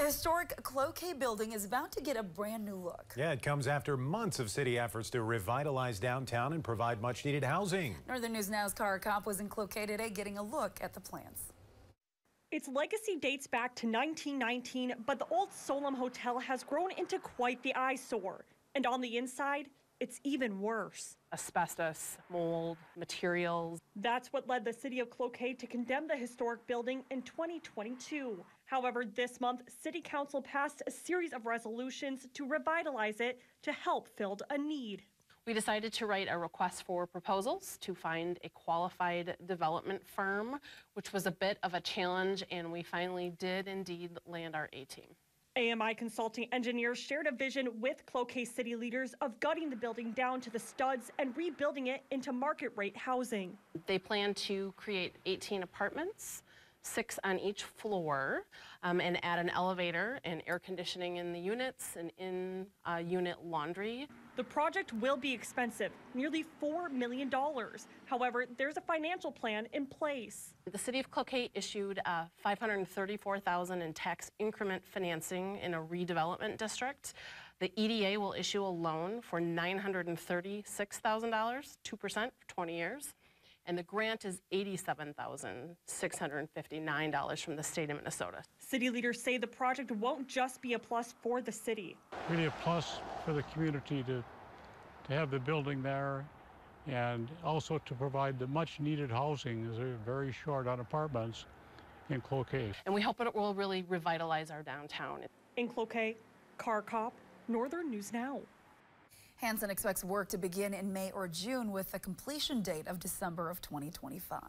A historic Cloquet building is about to get a brand new look. Yeah, it comes after months of city efforts to revitalize downtown and provide much needed housing. Northern News Now's Cara Kopp was in Cloquet today getting a look at the plans. Its legacy dates back to 1919, but the old Solem Hotel has grown into quite the eyesore. And on the inside, it's even worse. Asbestos, mold, materials. That's what led the city of Cloquet to condemn the historic building in 2022. However, this month, City Council passed a series of resolutions to revitalize it to help fill a need. We decided to write a request for proposals to find a qualified development firm, which was a bit of a challenge, and we finally did indeed land our A team. AMI Consulting Engineers shared a vision with Cloquet city leaders of gutting the building down to the studs and rebuilding it into market rate housing. They plan to create 18 apartments six on each floor, um, and add an elevator and air conditioning in the units and in uh, unit laundry. The project will be expensive, nearly $4 million. However, there's a financial plan in place. The city of Cloquet issued uh, 534,000 in tax increment financing in a redevelopment district. The EDA will issue a loan for $936,000, 2% for 20 years and the grant is $87,659 from the state of Minnesota. City leaders say the project won't just be a plus for the city. Really a plus for the community to, to have the building there and also to provide the much needed housing as they're very short on apartments in Cloquet. And we hope it will really revitalize our downtown. In Cloquet, Cara Kopp, Northern News Now. Hansen expects work to begin in May or June with a completion date of December of 2025.